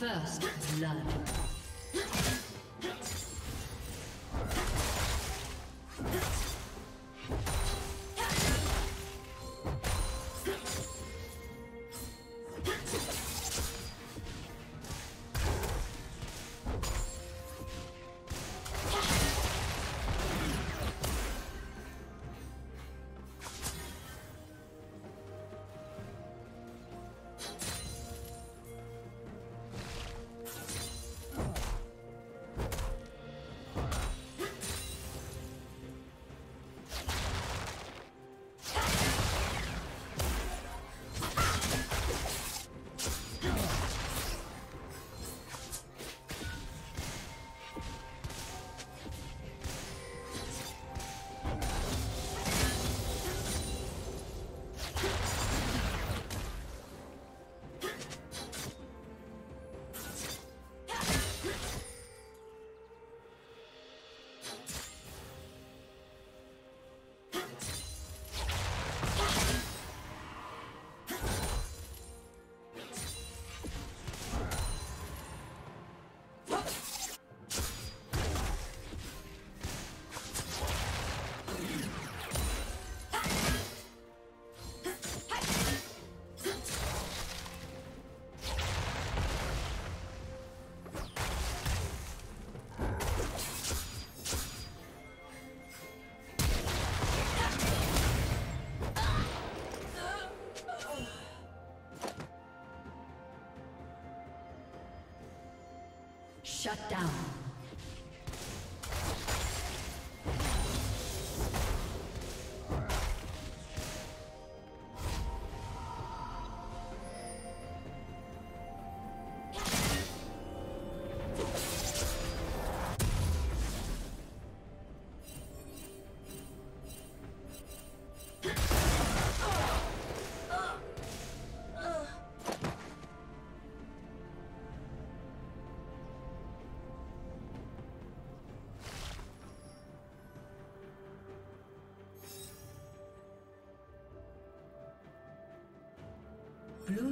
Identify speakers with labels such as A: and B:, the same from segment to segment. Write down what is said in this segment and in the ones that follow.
A: First blood. Shut down.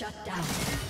A: Shut down.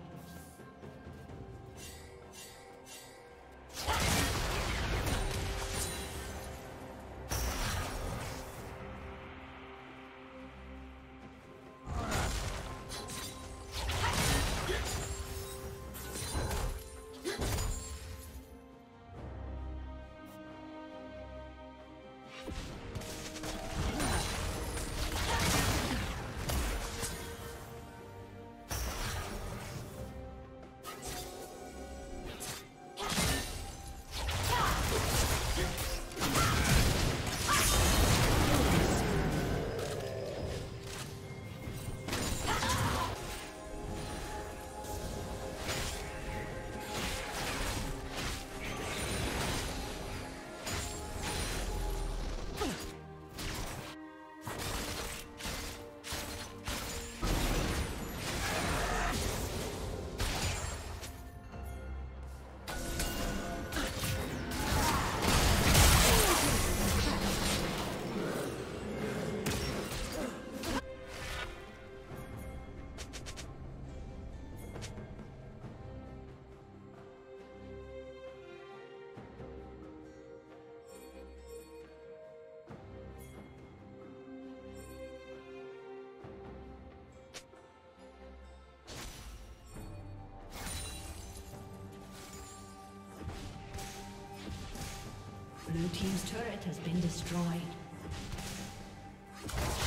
A: Blue Team's turret has been destroyed.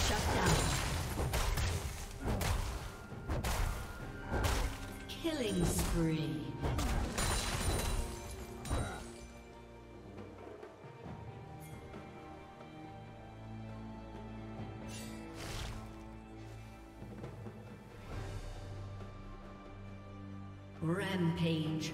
A: Shut down. Killing spree. Rampage.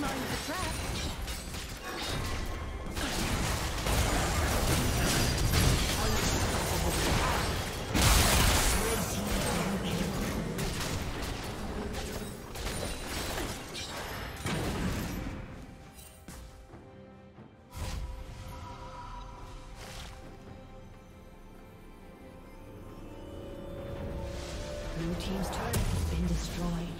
B: Mind the trap.
A: Team's turret has been destroyed.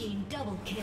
A: Team double kill.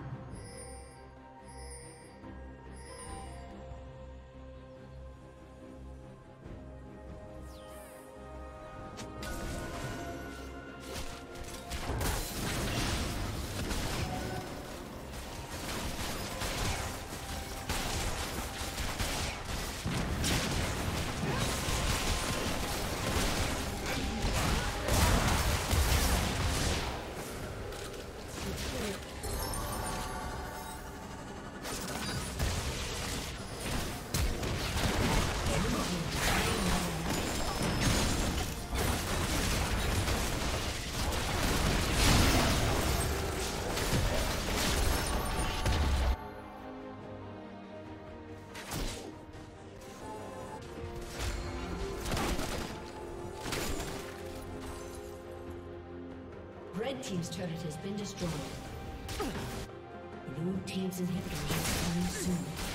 A: team's turret has been destroyed. Blue team's inhibitor is coming soon.